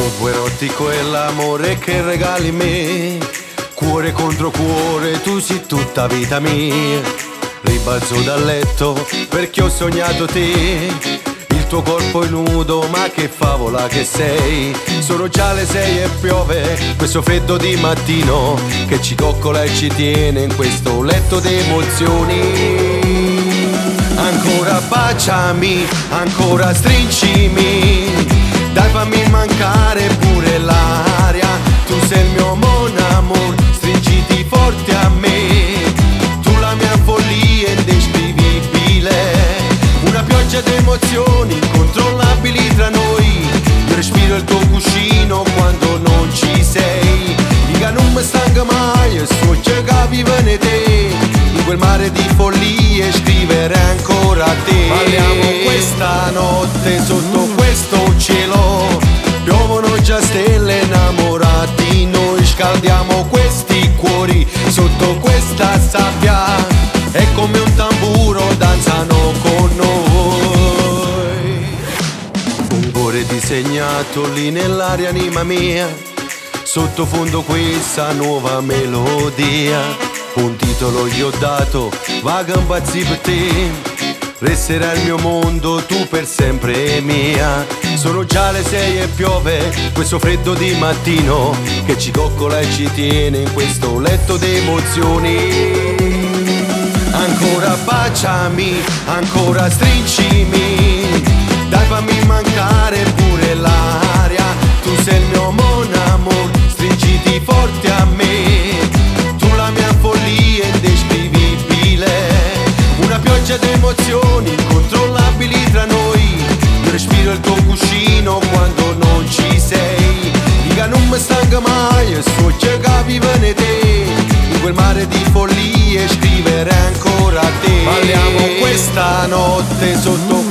corpo erotico è l'amore che regali me. Cuore contro cuore, tu sei tutta vita mia. Ribalzo dal letto perché ho sognato te. Il tuo corpo è nudo, ma che favola che sei. Sono già le sei e piove, questo freddo di mattino che ci coccola e ci tiene in questo letto d'emozioni. Ancora baciami, ancora stringimi, dai fammi mancare pure l'aria. Tu sei il mio mon amour, stringiti forte a me. Tu la mia follia indescrivibile, una pioggia d'emozioni incontrollabili tra noi. Io respiro il tuo cuscino quando non ci sei. Dica non mi stanca mai, e so che vive in te. In quel mare di follie scrivere ancora a te. Parliamo questa notte sotto noi scaldiamo questi cuori sotto questa sabbia. E come un tamburo danzano con noi. Un cuore disegnato lì nell'aria anima mia, sottofondo questa nuova melodia. Un titolo gli ho dato, vaga un pazzi per te. Resterà il mio mondo, tu per sempre mia. Sono già le sei e piove, questo freddo di mattino che ci coccola e ci tiene in questo letto d'emozioni. Ancora baciami, ancora stringimi, dai fammi mancare pure quel mare di follie scrivere ancora te. Parliamo questa notte sotto